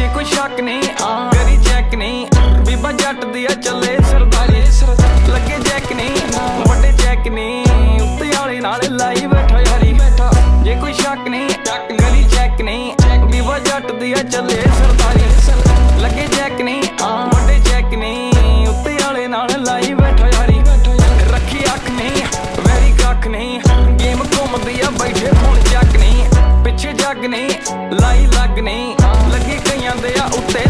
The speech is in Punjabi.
ਜੇ ਕੋਈ ਸ਼ੱਕ ਨਹੀਂ ਕਰੀ ਚੈੱਕ ਨਹੀਂ। ਬੀਬਾ ਜੱਟ ਦੀ ਆ ਚੱਲੇ ਸਰਦਾਰੀ। ਲੱਗੇ ਜੈਕ ਨਹੀਂ, ਵੱਡੇ ਚੈੱਕ ਨਹੀਂ। ਉੱਤੇ ਵਾਲੇ ਨਾਲ ਲਾਈ ਬੈਠਾ ਯਾਰੀ। ਜੇ ਕੋਈ ਸ਼ੱਕ ਨਹੀਂ, ਗਲੀ ਚੈੱਕ ਨਹੀਂ। ਬੀਬਾ ਜੱਟ ਦੀ ਆ ਚੱਲੇ ਸਰਦਾਰੀ। ਲੱਗੇ ਜੈਕ ਨਹੀਂ ਵੱਡੇ ਚੈੱਕ ਨਹੀਂ। ਉੱਤੇ ਵਾਲੇ ਨਾਲ ਲਾਈ ਬੈਠਾ ਯਾਰੀ। ਰੱਖੀ ਅੱਖ ਨਹੀਂ, ਵੈਰੀ ਕੱਖ ਨਹੀਂ। ਗੇਮ ਘੁੰਮਦੀ ਆ, ਬੈਠੇ ਫੋਨ ਚੱਕ ਨਹੀਂ। ਪਿੱਛੇ ਜੱਗ ਨਹੀਂ, ਲਾਈ ਲੱਗ ਨਹੀਂ। ਜਾਂਦੇ ਆ ਉੱਤੇ